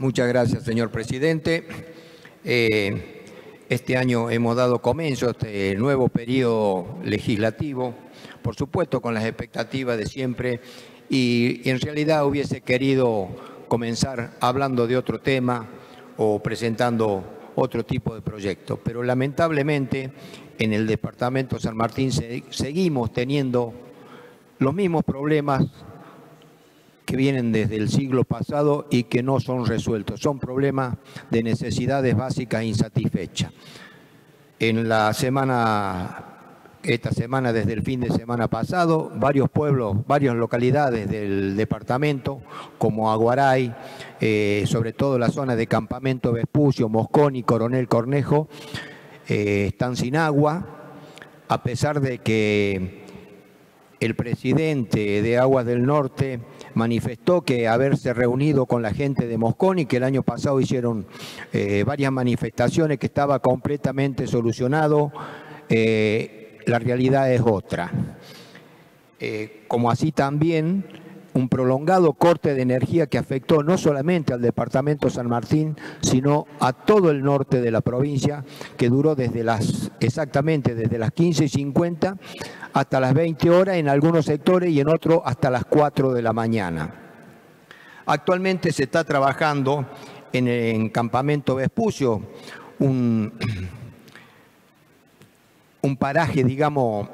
Muchas gracias, señor presidente. Eh, este año hemos dado comienzo a este nuevo periodo legislativo, por supuesto con las expectativas de siempre, y en realidad hubiese querido comenzar hablando de otro tema o presentando otro tipo de proyecto. Pero lamentablemente en el departamento de San Martín seguimos teniendo los mismos problemas que vienen desde el siglo pasado y que no son resueltos. Son problemas de necesidades básicas insatisfechas. En la semana, esta semana, desde el fin de semana pasado, varios pueblos, varias localidades del departamento, como Aguaray, eh, sobre todo la zona de Campamento Vespucio, Mosconi, Coronel Cornejo, eh, están sin agua, a pesar de que el presidente de Aguas del Norte manifestó que haberse reunido con la gente de Mosconi, que el año pasado hicieron eh, varias manifestaciones, que estaba completamente solucionado, eh, la realidad es otra. Eh, como así también un prolongado corte de energía que afectó no solamente al departamento San Martín, sino a todo el norte de la provincia, que duró desde las, exactamente desde las 15.50 hasta las 20 horas en algunos sectores y en otros hasta las 4 de la mañana. Actualmente se está trabajando en el campamento Vespucio, un, un paraje, digamos,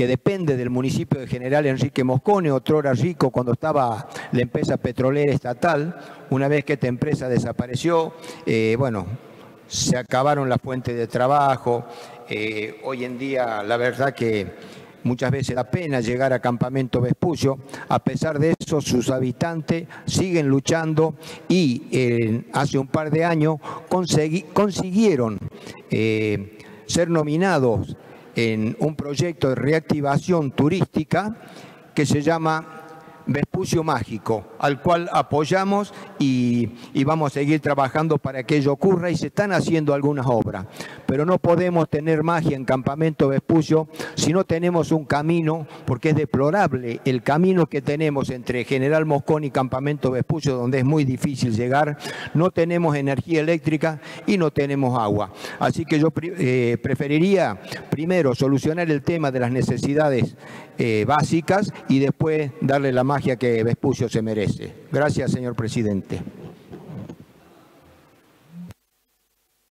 que depende del municipio de General Enrique Moscone, otrora rico cuando estaba la empresa petrolera estatal. Una vez que esta empresa desapareció, eh, bueno, se acabaron las fuentes de trabajo. Eh, hoy en día, la verdad que muchas veces da pena llegar a Campamento Vespucio. A pesar de eso, sus habitantes siguen luchando y eh, hace un par de años consiguieron ser nominados en un proyecto de reactivación turística que se llama Vespucio Mágico, al cual apoyamos y, vamos a seguir trabajando para que ello ocurra y se están haciendo algunas obras. Pero no podemos tener magia en Campamento Vespucio si no tenemos un camino, porque es deplorable el camino que tenemos entre General Moscón y Campamento Vespucio, donde es muy difícil llegar. No tenemos energía eléctrica y no tenemos agua. Así que yo eh, preferiría primero solucionar el tema de las necesidades eh, básicas y después darle la magia que Vespucio se merece. Gracias, señor presidente.